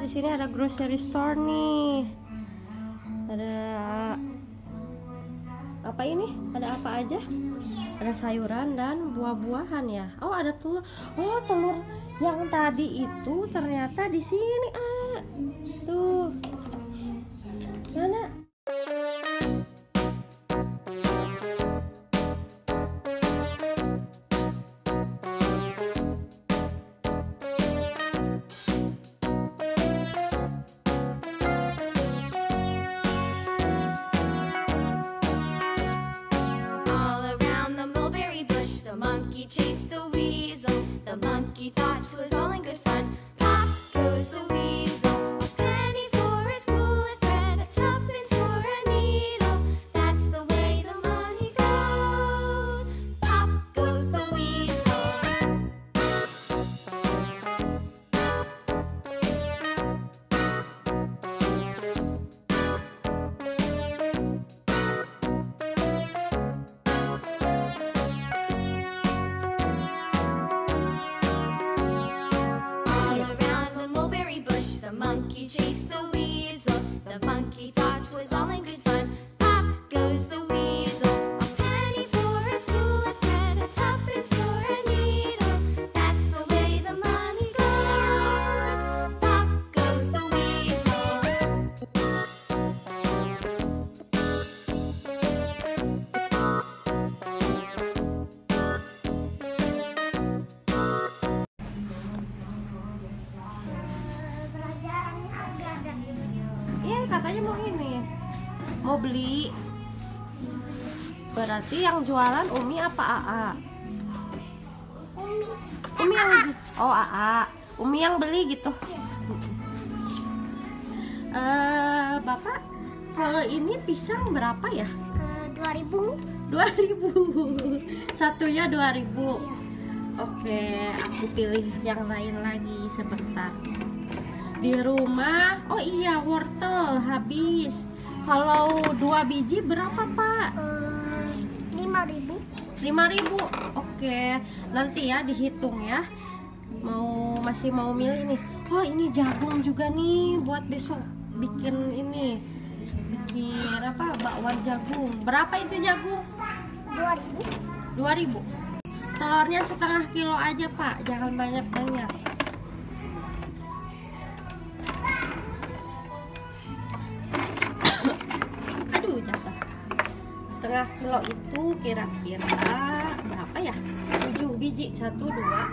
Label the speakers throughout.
Speaker 1: di sini ada grocery store nih. Ada apa ini? Ada apa aja? Ada sayuran dan buah-buahan ya. Oh, ada telur. Oh, telur yang tadi itu ternyata di sini, ah. Katanya mau ini. Mau beli. Berarti yang jualan Umi apa AA?
Speaker 2: Umi.
Speaker 1: Umi yang Oh, AA. Umi yang beli gitu. Eh, Bapak, kalau ini pisang berapa ya?
Speaker 2: Eh, 2000
Speaker 1: 2000 Satunya 2000 Oke, aku pilih yang lain lagi sebentar Di rumah, oh iya wortel habis. Kalau dua biji berapa pak?
Speaker 2: eh 5000
Speaker 1: 5000 Oke, nanti ya dihitung ya. Mau masih mau milih nih. Oh ini jagung juga nih buat besok bikin ini. Bikin apa, bakwan jagung. Berapa itu jagung?
Speaker 2: 2000
Speaker 1: 2000 telurnya setengah kilo aja pak. Jangan banyak-banyak. aduh setengah kilo itu kira-kira berapa ya? 7 biji satu dua.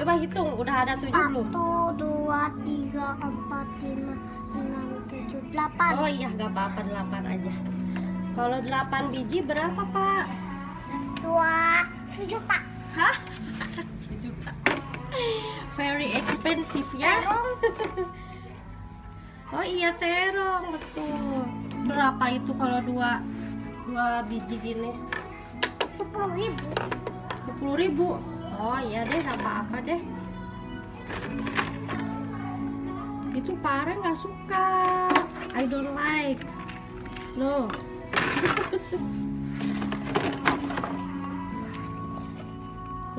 Speaker 1: Coba hitung udah ada 7 belum?
Speaker 2: 1 2 3 4 5 6 7 8
Speaker 1: oh iya gak apa-apa 8 aja. Kalau 8 biji berapa pak?
Speaker 2: 2 sejuta.
Speaker 1: Hah? Sejuta. Very expensive ya?
Speaker 2: Terong.
Speaker 1: Oh iya terong betul. Berapa itu kalau dua dua biji gini?
Speaker 2: 10000
Speaker 1: Sepuluh ribu. Oh iya deh, apa-apa deh. Itu parah nggak suka. I don't like. No.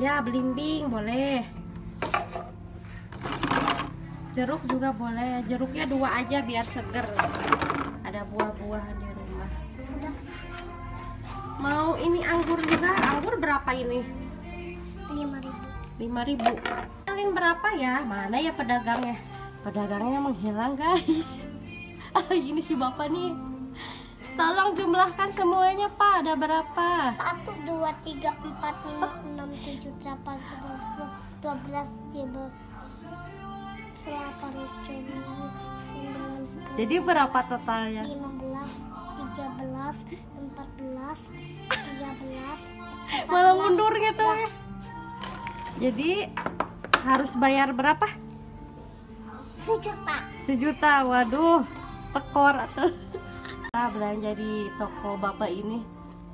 Speaker 1: ya belimbing boleh. Jeruk juga boleh. Jeruknya dua aja biar seger. Ada buah-buahan
Speaker 2: udah
Speaker 1: Mau ini anggur juga? Anggur berapa ini?
Speaker 2: 5000
Speaker 1: 5000 Kalian berapa ya? Mana ya pedagangnya? Pedagangnya menghilang guys Ah ini si bapak nih Tolong jumlahkan semuanya pak Ada berapa?
Speaker 2: 1 2 3 4 5 6 7 8 11 12 13 8 9 10
Speaker 1: Jadi berapa totalnya?
Speaker 2: 15 13 14 13
Speaker 1: Malah mundur gitu. ya. Jadi harus bayar berapa?
Speaker 2: sejuta.
Speaker 1: Sejuta, waduh Tekor atau Kita belanja di toko bapak ini.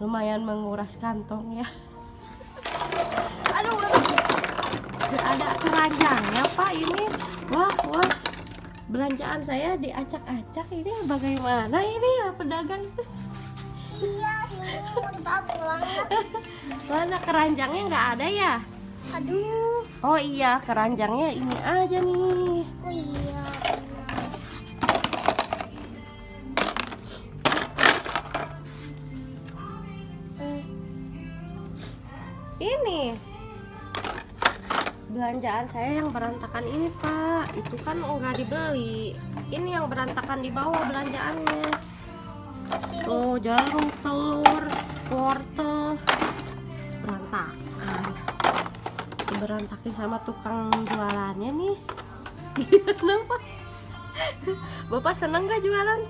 Speaker 1: Lumayan menguras kantong ya. Aduh, aduh. Ada keranjangnya pak ini. Wah, wah Belanjaan saya diacak-acak ini bagaimana ini ya pedagang? Itu
Speaker 2: iya ini mau dibawa pulang.
Speaker 1: Mana keranjangnya nggak ada ya?
Speaker 2: aduh.
Speaker 1: Oh iya keranjangnya ini aja nih.
Speaker 2: Oh
Speaker 1: belanjaan saya yang berantakan ini pak. Itu kan nggak dibeli. Ini yang berantakan di bawah belanjaannya. Tuh jarum telur wortel. Berantakan. Berantakin sama tukang jualannya nih. Kenapa bapak seneng gak jualan?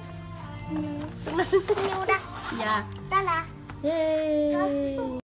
Speaker 2: Seneng.
Speaker 1: seneng.
Speaker 2: Udah.
Speaker 1: ya. Yeay.